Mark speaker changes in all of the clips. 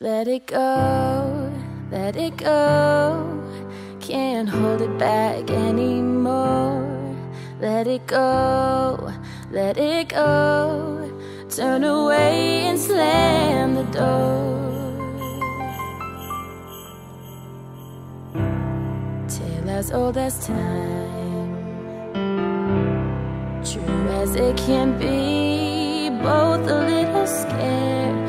Speaker 1: Let it go, let it go. Can't hold it back anymore. Let it go, let it go. Turn away and slam the door. Tale as old as time, true as it can be. Both a little scared,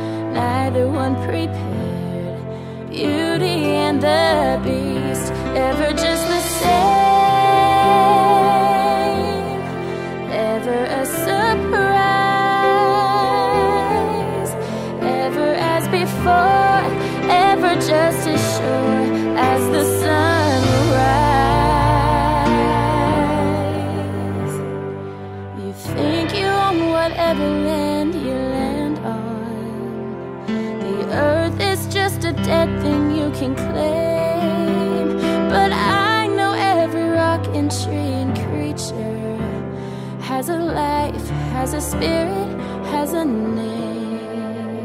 Speaker 1: neither one prepared. Beauty and the beast, ever just the same, ever a surprise, ever as before, ever just as sure as the sunrise. You think you own whatever land you land dead thing you can claim. But I know every rock and tree and creature has a life, has a spirit, has a name.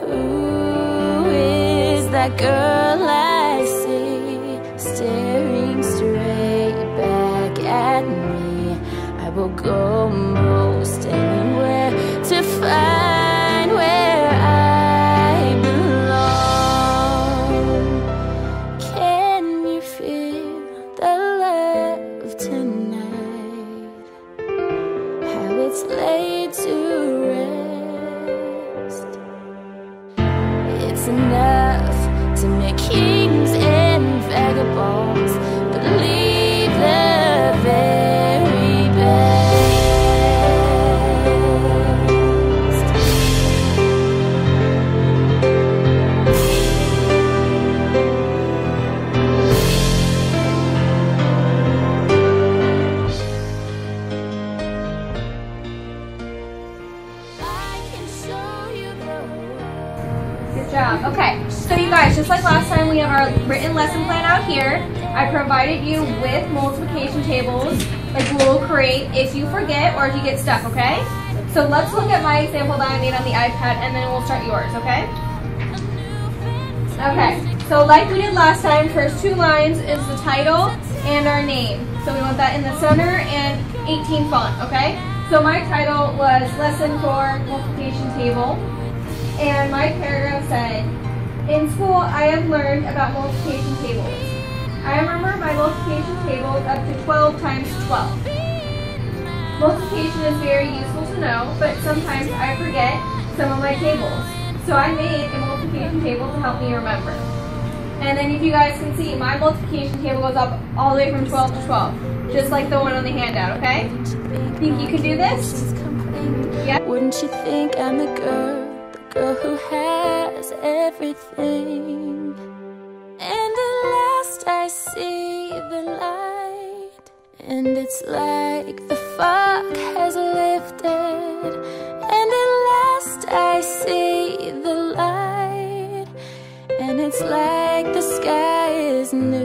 Speaker 1: Who is that girl I see staring straight back at me? I will go most It's enough to make kings and vagabonds believe
Speaker 2: job. Okay, so you guys, just like last time, we have our written lesson plan out here. I provided you with multiplication tables, like little crate, if you forget or if you get stuck, okay? So let's look at my example that I made on the iPad and then we'll start yours, okay? Okay, so like we did last time, first two lines is the title and our name. So we want that in the center and 18 font, okay? So my title was Lesson 4 Multiplication Table. And my paragraph said, In school, I have learned about multiplication tables. I remember my multiplication tables up to 12 times 12. Multiplication is very useful to know, but sometimes I forget some of my tables. So I made a multiplication table to help me remember. And then if you guys can see, my multiplication table goes up all the way from 12 to 12, just like the one on the handout, okay? Think you can do this? Yeah.
Speaker 1: Wouldn't you think I'm the girl, girl who has everything? And at last I see the light, and it's like the fog has lifted. And at last I see the light, and it's like the sky is new.